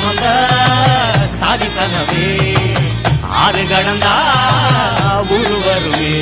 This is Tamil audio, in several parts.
அவங்க சாதி சனவே ஆறு கடந்தா உருவருவே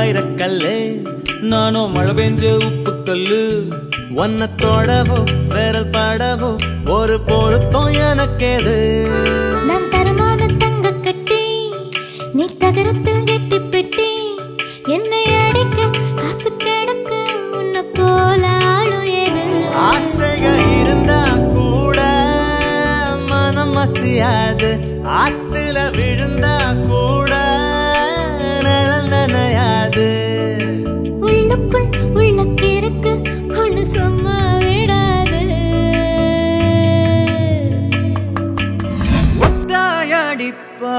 வைரக்கல்லு நானும் மழை பெஞ்ச உப்பு கல்லு ஒன்ன தோடவோ விரல் பாடவோ ஒரு பொருத்தம் எனக்கேது. நான் தரமான தங்க கட்டி நீ தகரத்தில் கெட்டி பெட்டி என்னை அடிக்க காத்து கிடக்க உன்னை போல ஆளும் ஆசைகள் இருந்தா கூட மனம் அசியாது.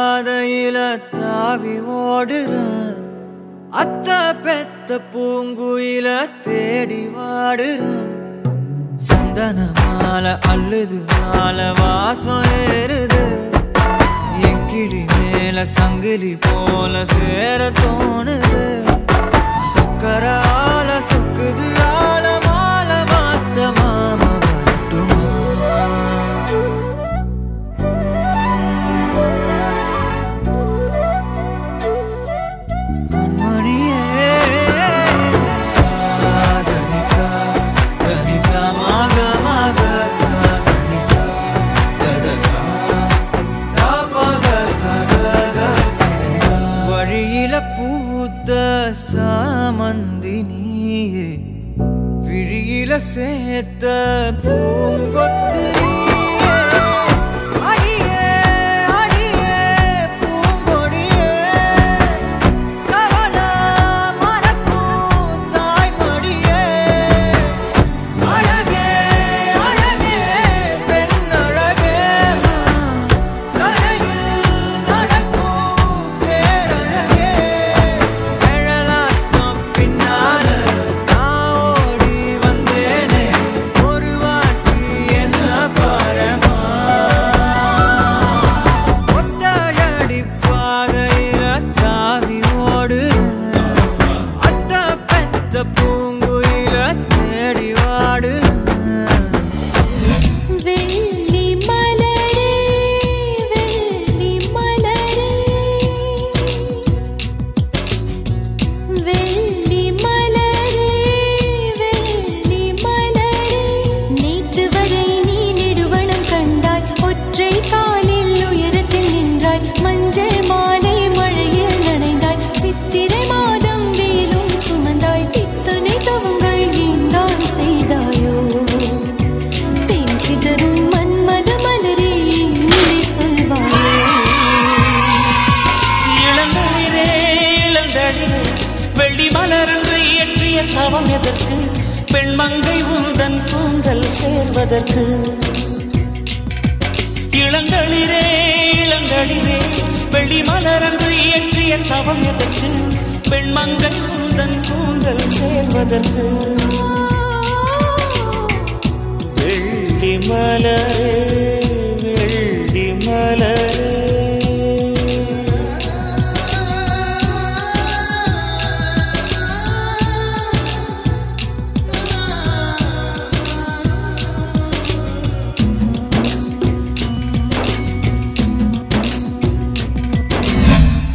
பாதையில தாவி ஓடுறான் அத்த பெத்த பூங்குயில தேடி வாடுறான் சந்தன மாலை அள்ளுது மாலை வாசம் ஏறுது. எங்கிடி மேல சங்கிலி போல சேர தோணுது. சக்கர ஆல சொக்குது விழியில சேர்த்த பூங்கொத்து இளங்களிலே வெள்ளி மலரன்று இயற்றிய தவம் எதற்கு? பெண்மங்கை உந்தன் கூந்தல் சேர்வதற்கு? இளங்களிலே இளங்களிலே வெள்ளி மலரன்று இயற்றிய தவம் எதற்கு? பெண்மங்கை உந்தன் கூந்தல் சேர்வதற்கு? வெள்ளி மலரே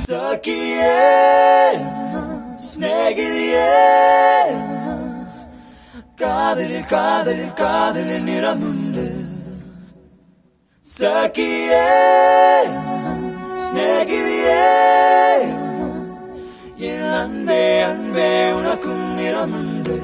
സഖിയേ സ്നേഹിതയേ കാതലിൽ കാതലിൽ കാതലിൽ നിറമുണ്ട്. സഖിയേ സ്നേഹിതയേ എൻ അൻപേ അൻപേ ഉണക്കും നിറമുണ്ട്.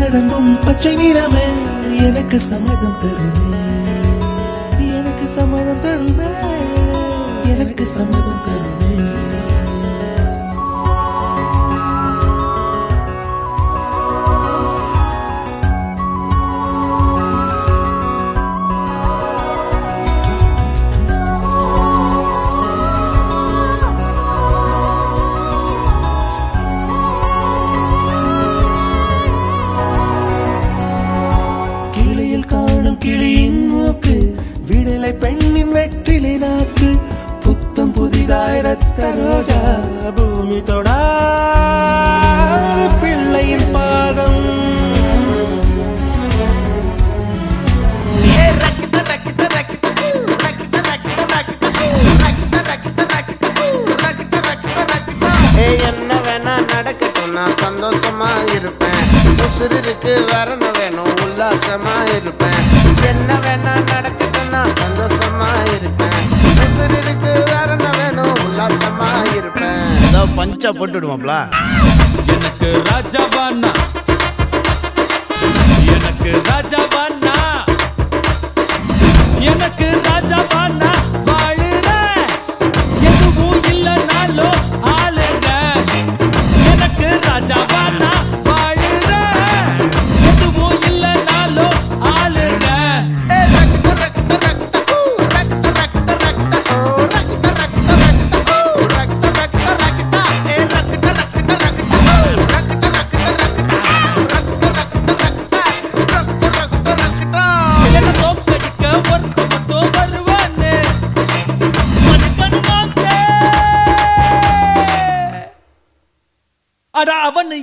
உந்தன் பச்சை நிறமே எனக்கு சம்மதம் தருமே. எனக்கு சம்மதம் தருமே எனக்கு சம்மதம் தருமே. ஏதோ பஞ்சா போட்டுடுவாப்ல எனக்கு ராஜாவானா எனக்கு ராஜாவானா எனக்கு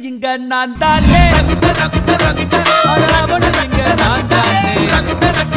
இங்க நான் தானே அட அவனு இங்க நான் தானே